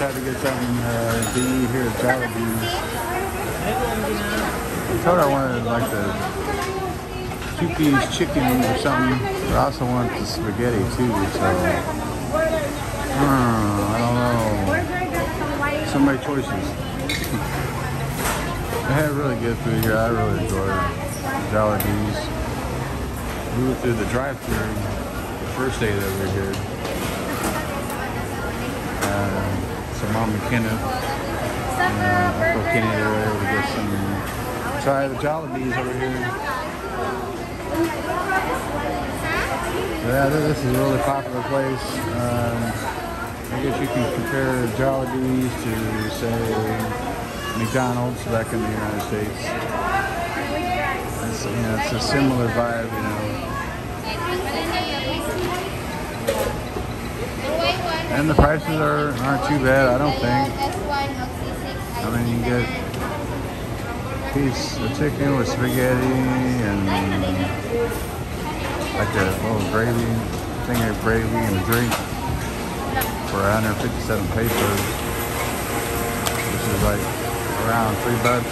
be here at Jollibee's. I told her I wanted like the two-piece chicken or something, but I also want the spaghetti too, so uh, I don't know. So many choices. I had really good food here. I really enjoy Jollibee's. We went through the drive-thru the first day that we were here. Uh, so Mom and Kenneth and Uncle Kenny, they to get some, try the Jollibee's over here. Yeah, this is a really popular place. Um, I guess you can compare Jollibee's to, say, McDonald's back in the United States. It's, you know, it's a similar vibe, you know. And the prices are, aren't too bad, I don't think. I mean, you get a piece of chicken with spaghetti and like a little gravy, thing of gravy and a drink for 157 pesos, which is like around three bucks.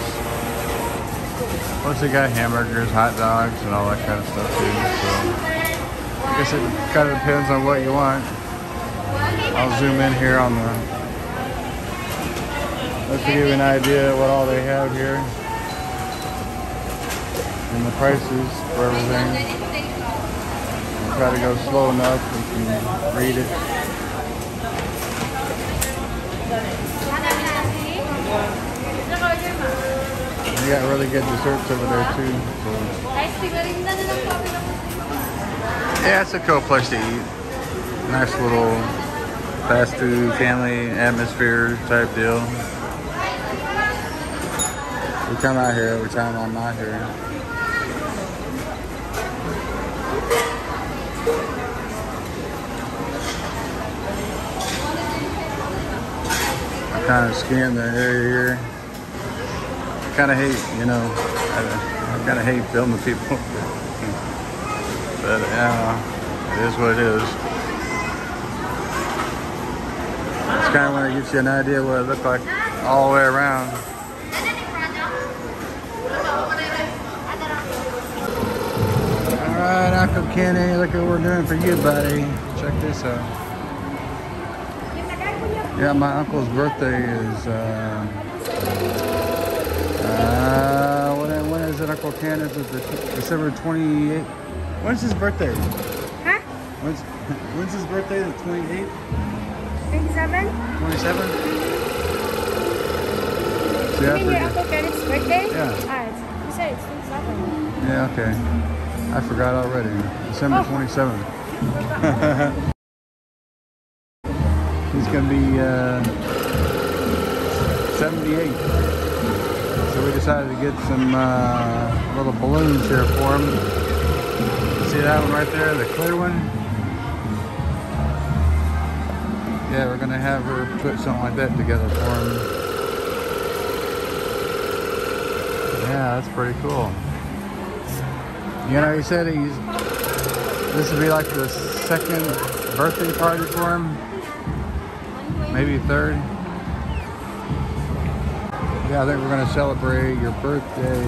Plus they got hamburgers, hot dogs, and all that kind of stuff too. So I guess it kind of depends on what you want. I'll zoom in here on the, let's give you an idea of what all they have here. And the prices for everything. I'll try to go slow enough you can read it. They got really good desserts over there too. So. Yeah, it's a cool place to eat. Nice little fast food, family atmosphere type deal. We come out here every time I'm not here. I kind of scan the area here. I kind of hate, you know, I, I kind of hate filming people. but, yeah, it is what it is. It's kind of want to get you an idea what it looked like all the way around. All right, Uncle Kenny, look at what we're doing for you, buddy. Check this out. Yeah, my uncle's birthday is, uh, uh, when, when is it, Uncle Ken? Is it the December 28th? When's his birthday? Huh? When's, when's his birthday, the 28th? 27? 27? See, You mean your. Uncle Kenneth's birthday? Yeah. Ah, you said it's 27. Yeah, okay. I forgot already. December Oh. 27th. He's gonna be uh, 78. So we decided to get some uh, little balloons here for him. See that one right there, the clear one? Yeah, we're gonna have her put something like that together for him. Yeah, that's pretty cool. You know, he said he's this would be like the second birthday party for him, maybe third. Yeah, I think we're gonna celebrate your birthday.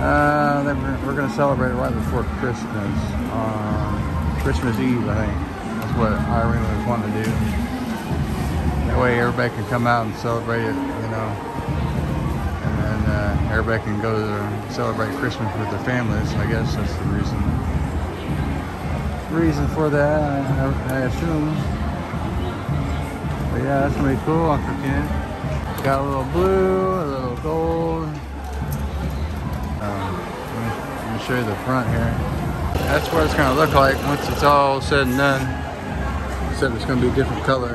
Uh, we're, we're gonna celebrate it right before Christmas, um, Christmas Eve, I think. What Irene was wanting to do. That way, everybody can come out and celebrate it, you know and then uh, everybody can go to celebrate Christmas with their families. I guess that's the reason. Reason for that, I, I assume. But yeah, that's gonna be cool, Uncle Ken. Got a little blue, a little gold. Um, let, me, let me show you the front here. That's what it's gonna look like once it's all said and done. Except it's gonna be a different color.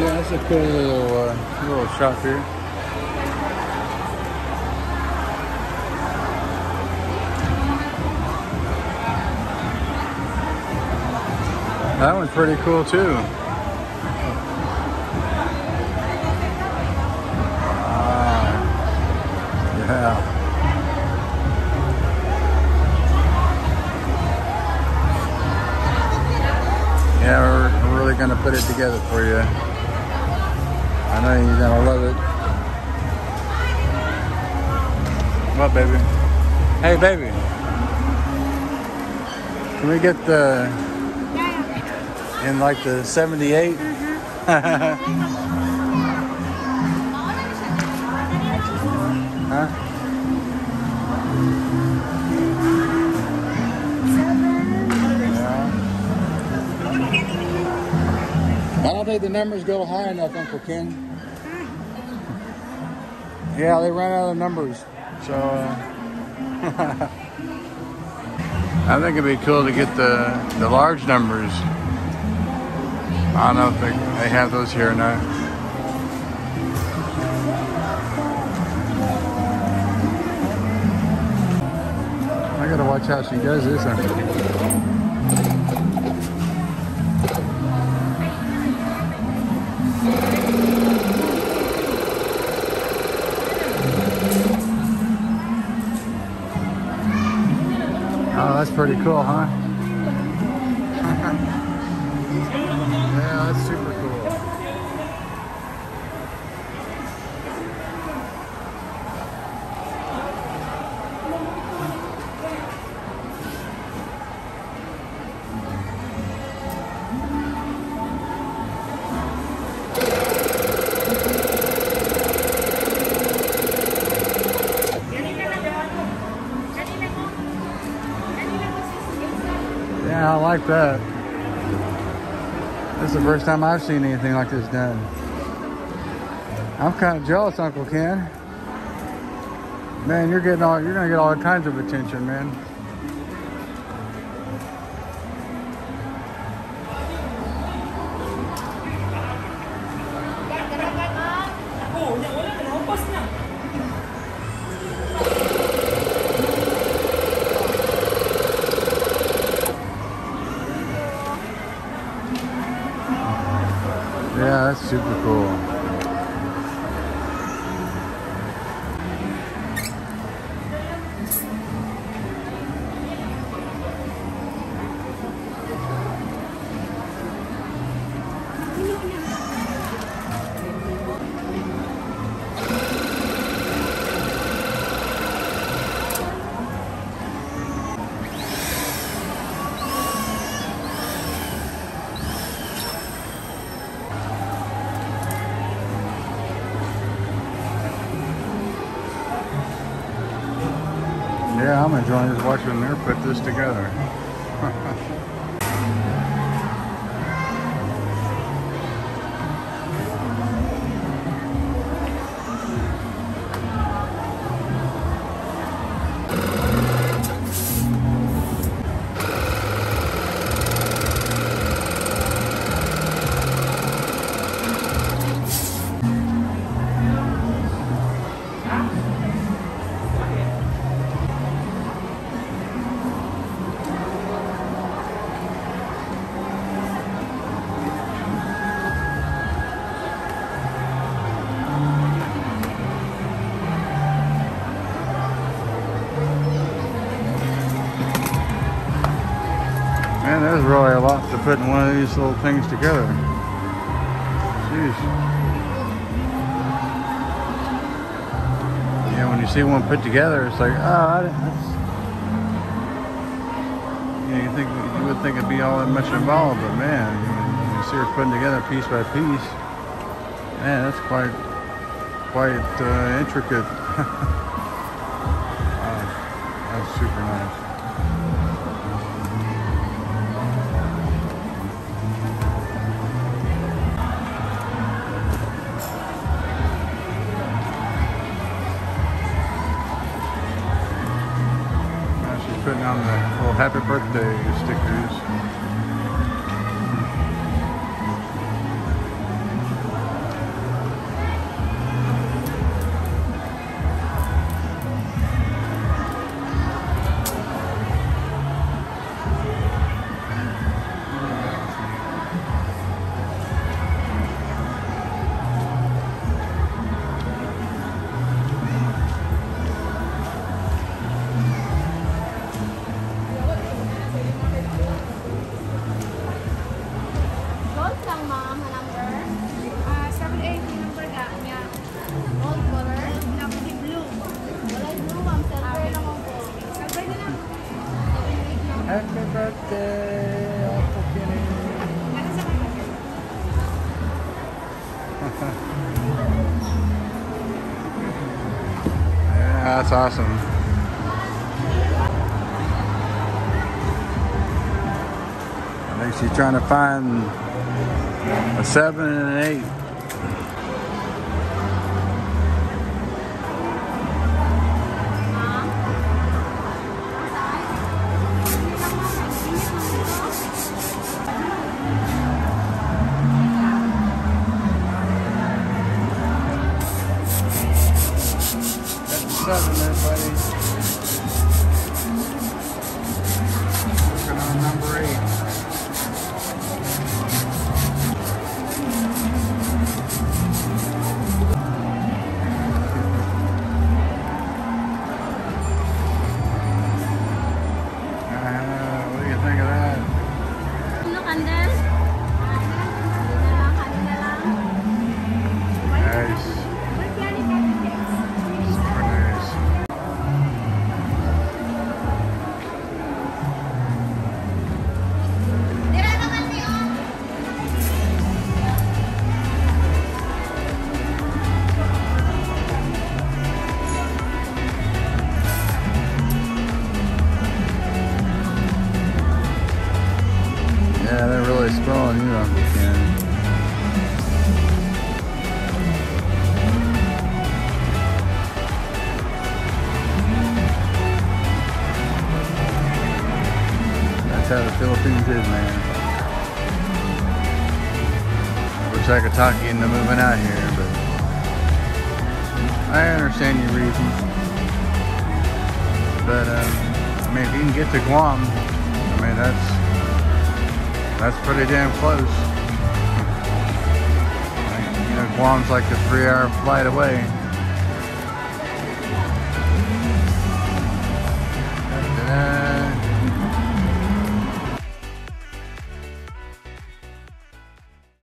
Yeah, it's a cool little uh, little shop here. That one's pretty cool too. Yeah. Yeah, we're, really gonna put it together for you. I know you're gonna love it. What, baby? Hey, baby. Can we get the in like the '78? The numbers go high enough, Uncle Ken. Yeah, they ran out of numbers. So uh, I think it'd be cool to get the the large numbers. I don't know if they, they have those here or not. I gotta watch how she does this. Pretty cool, huh? Like that. This is the first time I've seen anything like this done. I'm kind of jealous, Uncle Ken. Man, you're getting all you're gonna get all kinds of attention, man. Yeah, that's super cool. I'm enjoying just watching her put this together. Putting one of these little things together. Jeez. Yeah, when you see one put together, it's like, oh, I. You, you think you would think it'd be all that much involved, but man, you, you see her putting together piece by piece. Man, that's quite, quite uh, intricate. happy birthday stickers. Awesome. I think she's trying to find a seven and an eight. Yeah, they're really spoiling you, Ken. That's how the Philippines is, man. Wish I could talk you into moving out here, but I understand your reasons. But um, I mean, if you can get to Guam, I mean that's that's pretty damn close. You know, Guam's like a three-hour flight away.